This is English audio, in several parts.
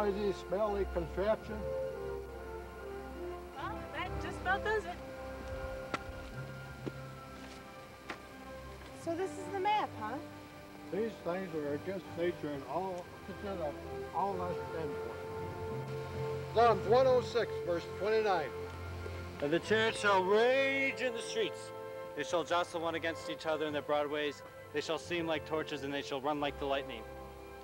noisy, smelly contraption? Well, that just about does it. So this is the map, huh? These things are against nature and all consider all us stand for. Psalms 106, verse 29. And the chariots shall rage in the streets. They shall jostle one against each other in their broad ways. They shall seem like torches, and they shall run like the lightning.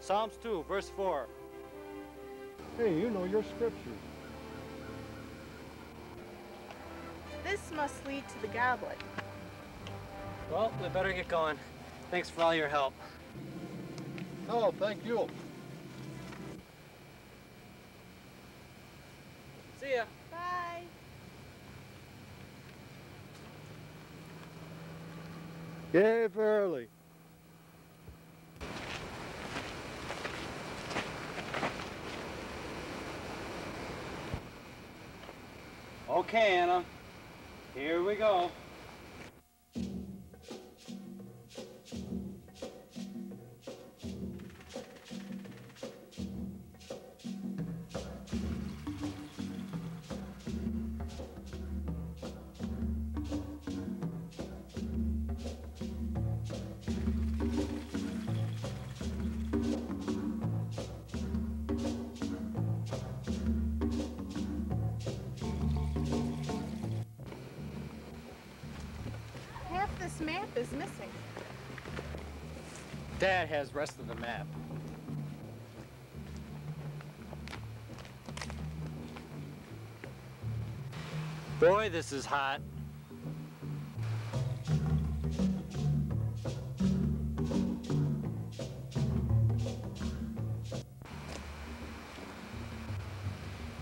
Psalms 2, verse 4. Hey, you know your scriptures. This must lead to the goblet. Well, we better get going. Thanks for all your help. Oh, thank you. See ya. Bye. Yay, verily. Okay, Anna. Here we go. Has rest of the map. Boy, this is hot.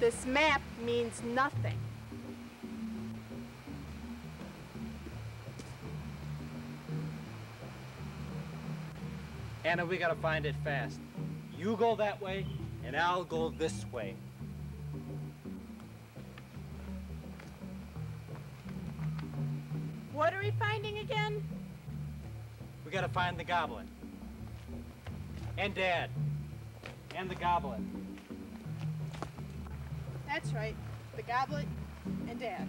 This map means nothing. Anna, we gotta find it fast. You go that way, and I'll go this way. What are we finding again? We gotta find the goblin. And Dad. And the goblin. That's right. The goblet and Dad.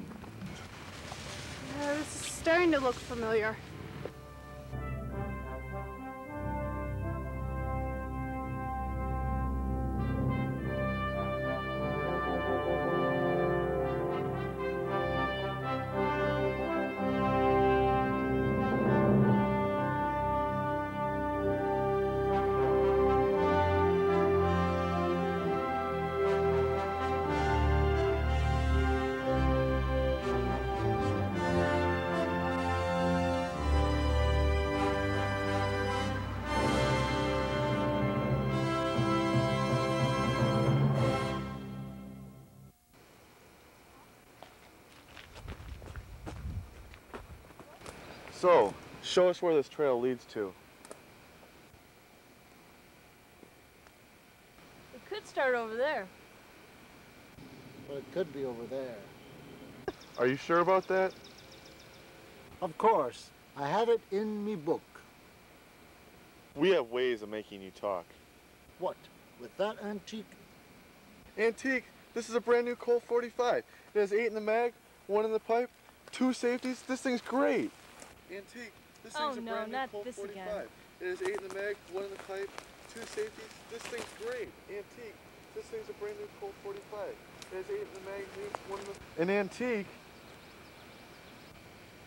Uh, this is starting to look familiar. So, show us where this trail leads to. We could start over there. But it could be over there. Are you sure about that? Of course. I have it in me book. We have ways of making you talk. What? With that antique? Antique, this is a brand new Colt 45. It has eight in the mag, one in the pipe, two safeties. This thing's great. Antique, this Oh, thing's a no, brand new not Colt this 45. again. It has eight in the mag, one in the pipe, two safeties. This thing's great. Antique, this thing's a brand new Colt 45. It has eight in the magazine, one in the... An antique?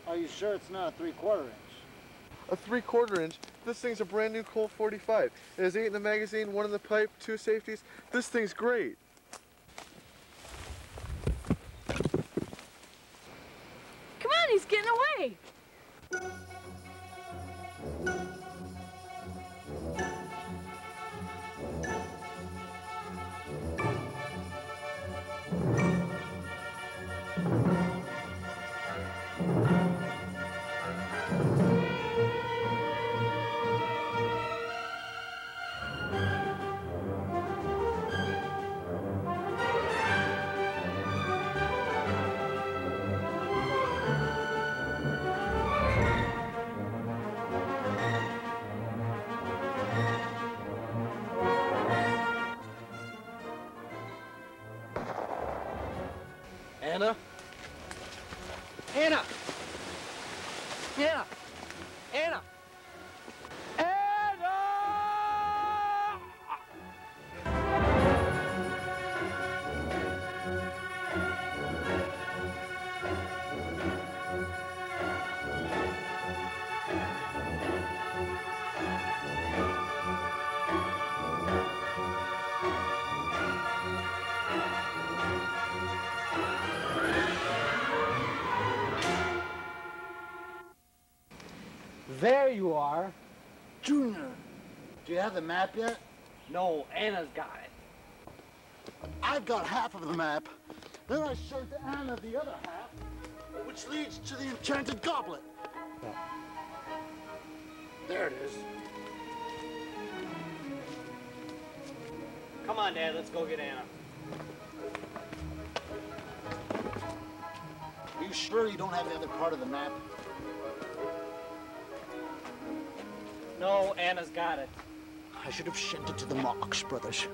Are you sure it's not a three-quarter inch? A three-quarter inch. This thing's a brand new Colt 45. It has eight in the magazine, one in the pipe, two safeties. This thing's great. You have the map yet? No, Anna's got it. I've got half of the map. Then I showed to Anna the other half, which leads to the enchanted goblet. There it is. Come on, Dad, let's go get Anna. Are you sure you don't have the other part of the map? No, Anna's got it. I should have sent it to the Marx brothers.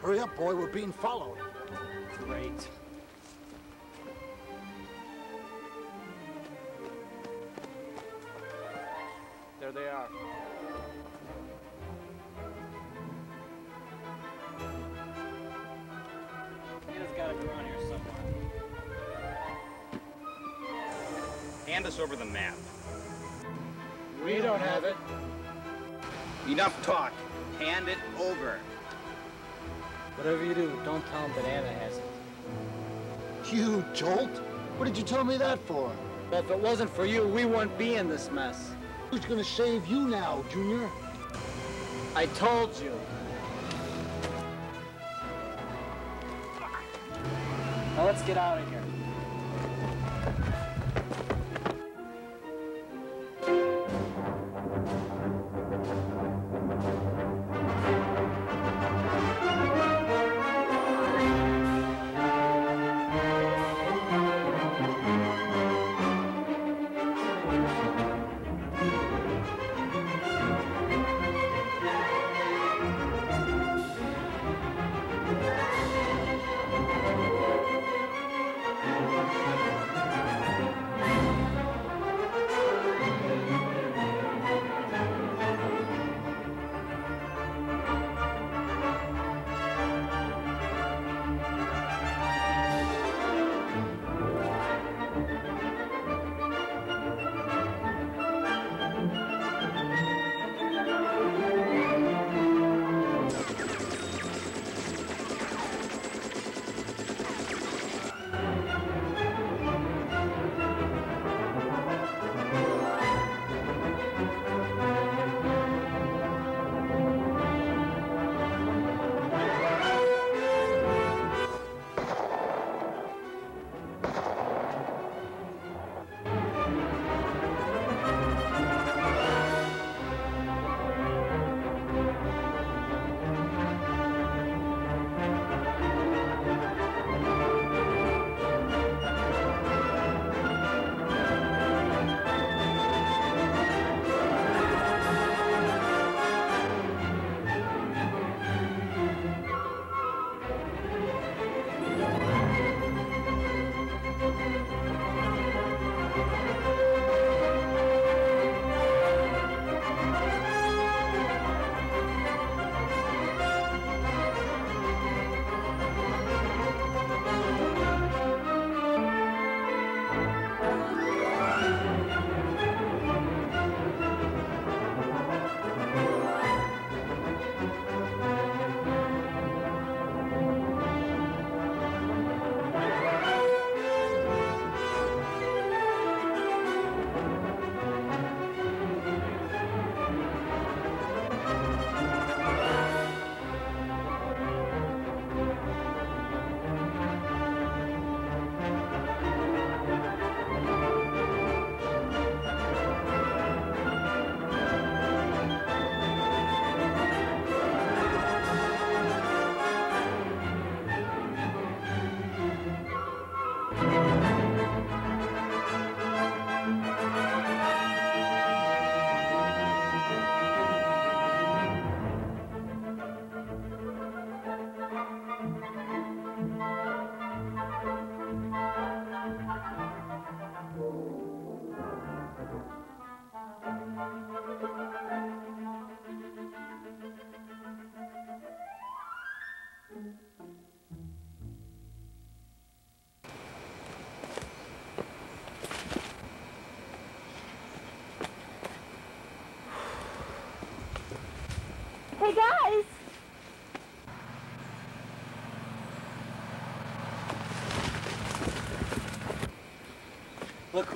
Hurry up, boy, we're being followed. Great. There they are. Anna's gotta be around here somewhere. Hand us over the map. We don't have it. Enough talk. Hand it over. Whatever you do, don't tell him Banana has it. You jolt? What did you tell me that for? Well, if it wasn't for you, we wouldn't be in this mess. Who's gonna save you now, Junior? I told you. Now let's get out of here.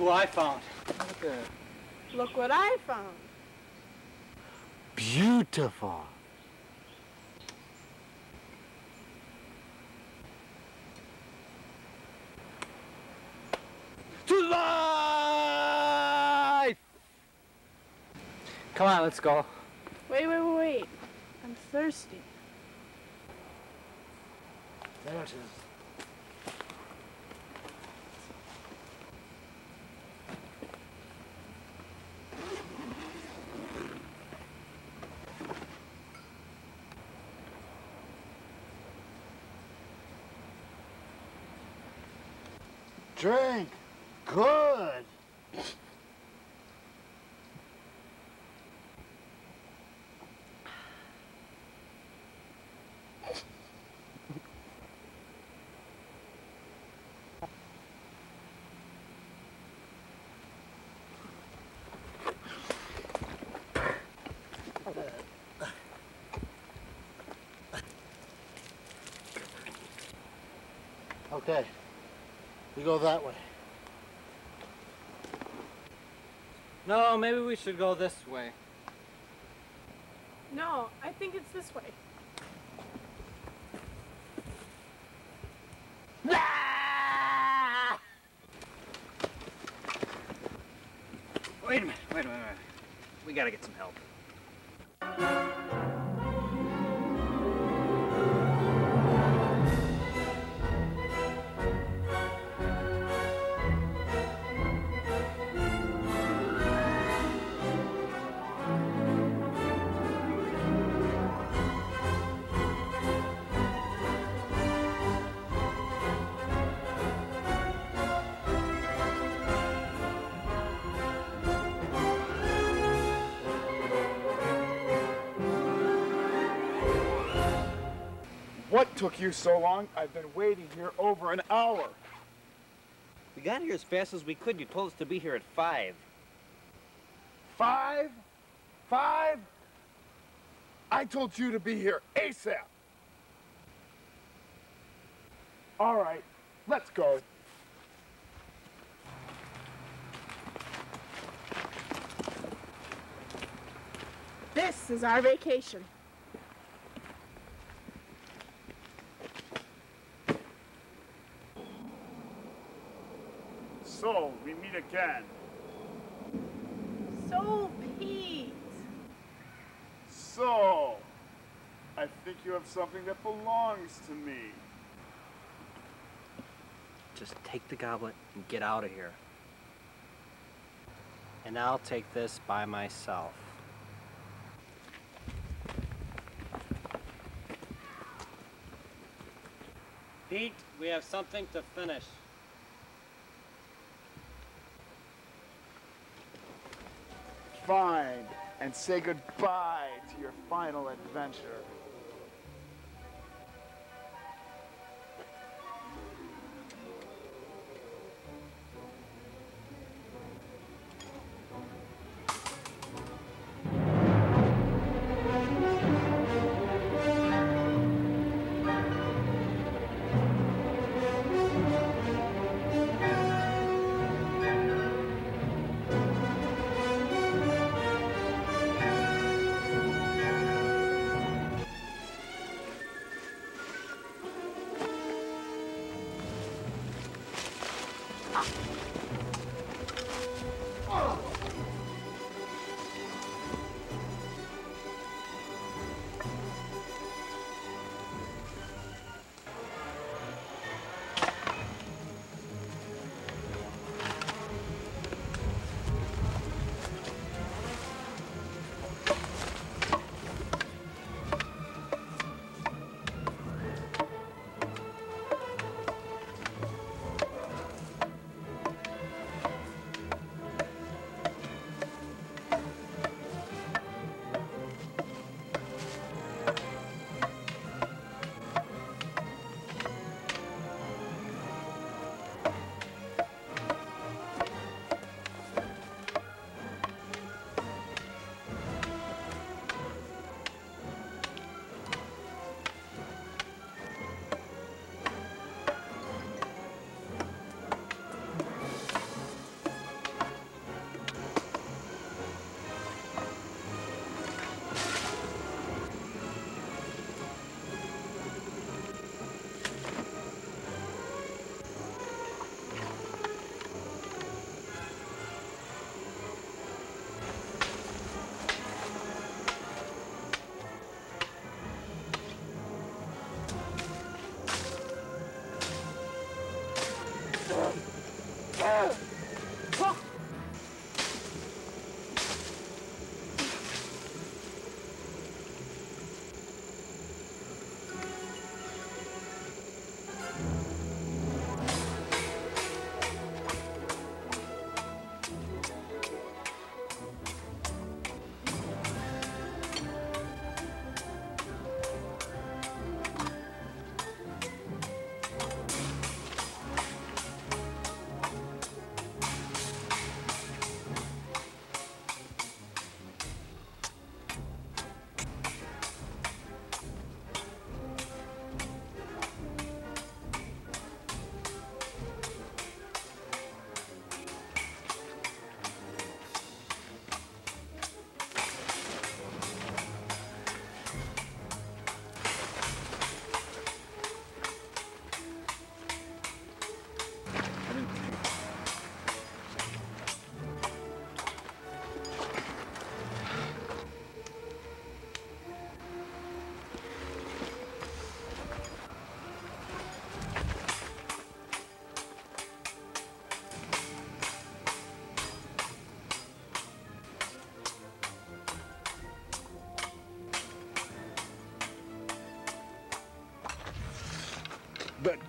Look who I found. Look what I found. Beautiful. To life! Come on, let's go. Wait, wait, wait, wait. I'm thirsty. There it is. Drink. Good. Okay. We go that way. No, maybe we should go this way. No, I think it's this way. Ah! Wait a minute, wait a minute, wait a minute. We gotta get some help. Took you so long? I've been waiting here over an hour. We got here as fast as we could. You told us to be here at 5. Five? Five? I told you to be here ASAP. All right, let's go. This is our vacation. So, we meet again. So, Pete. So, I think you have something that belongs to me. Just take the goblet and get out of here. And I'll take this by myself. Pete, we have something to finish. Find and say goodbye to your final adventure.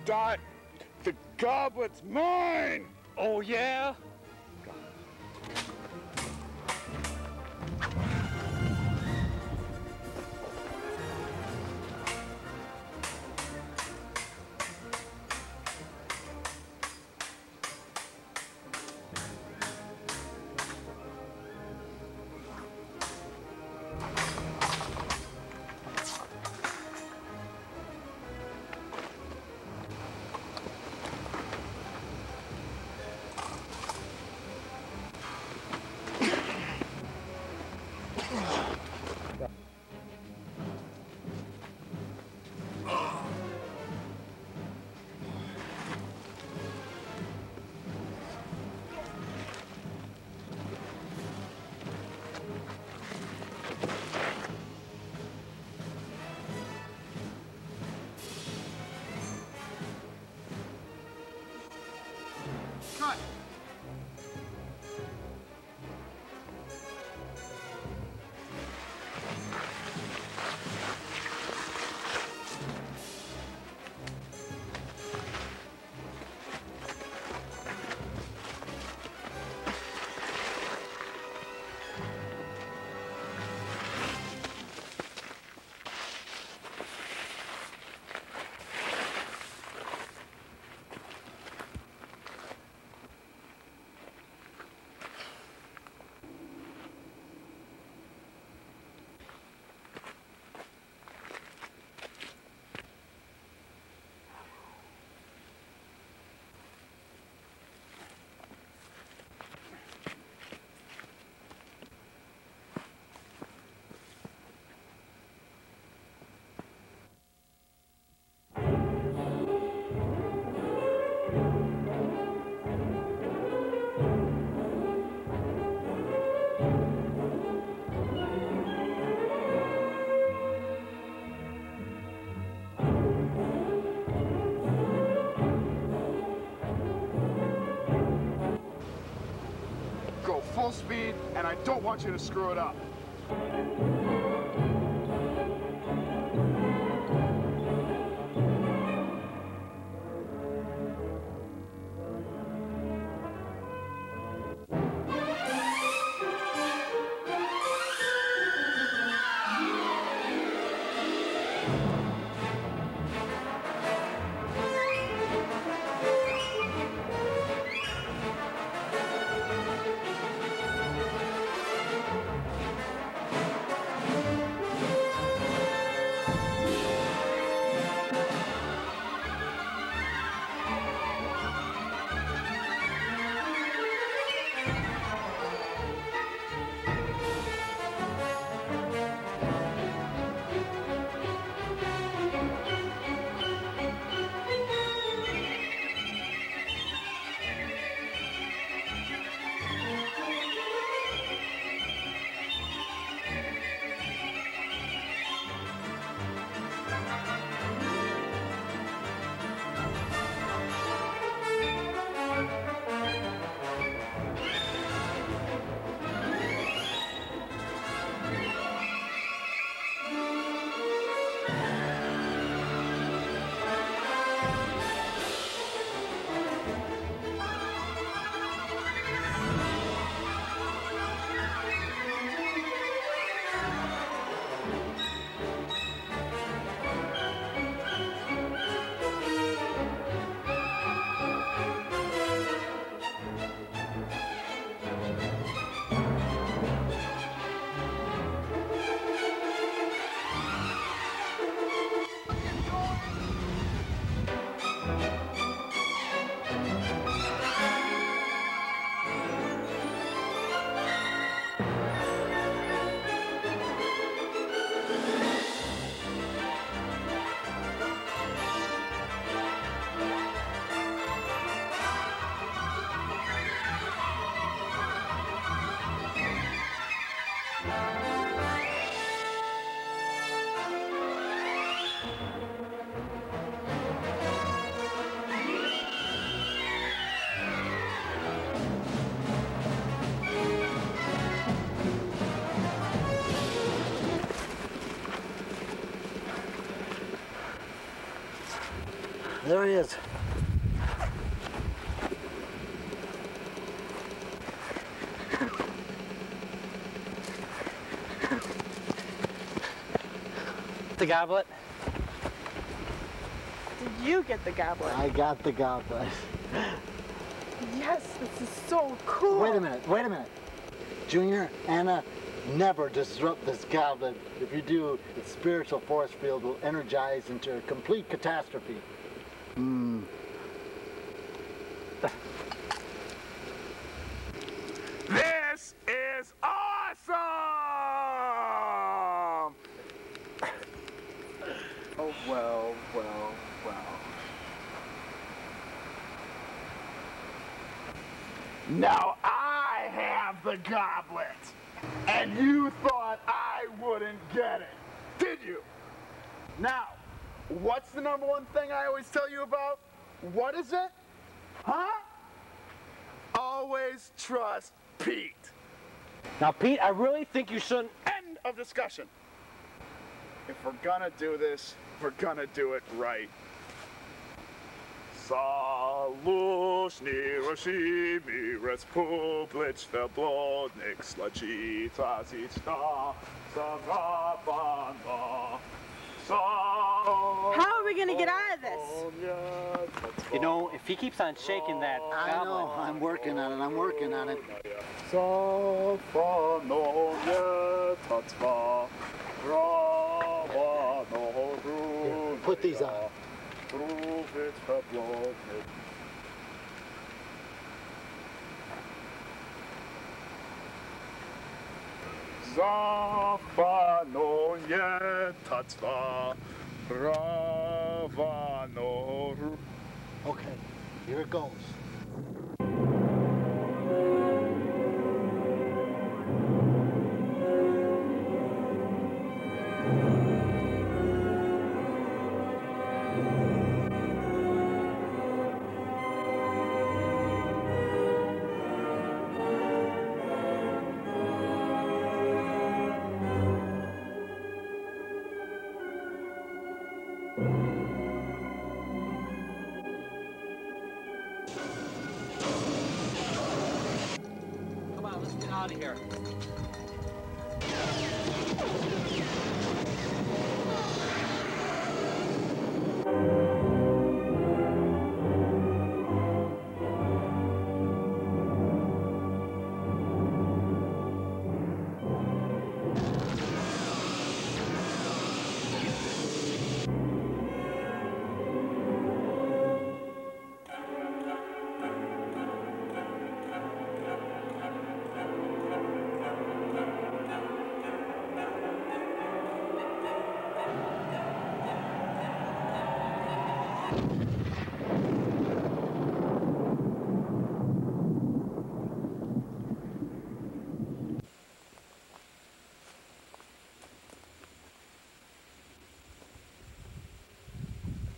Dot, the goblet's mine! Oh, yeah? Full speed, and I don't want you to screw it up. There he is. The goblet. Did you get the goblet? I got the goblet. Yes, this is so cool. Wait a minute, wait a minute. Junior, Anna, never disrupt this goblet. If you do, its spiritual force field will energize into a complete catastrophe. Hmm. This is awesome! Oh, well, well, well. Now I have the goblet, and you thought I wouldn't get it, did you? Now, what's the number one thing I always tell you about? What is it? Huh? Always trust Pete. Now, Pete, I really think you shouldn't. End of discussion. If we're gonna do this, we're gonna do it right. Salushni Rashimi Respublich Verblodnik Slachita Zichta Sagabanda How are we gonna get out of this? You know, if he keeps on shaking that I goblet, know, I'm working on it, I'm working on it. Safanomya Tatva Ravano Put these on. Ruvit Verblodnik Zafano Yetatva Ravano Okay, here it goes.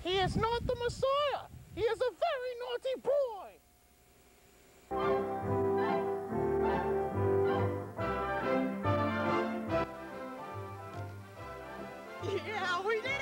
He is not the Messiah. He is a very naughty boy. Yeah, we did.